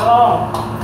हाँ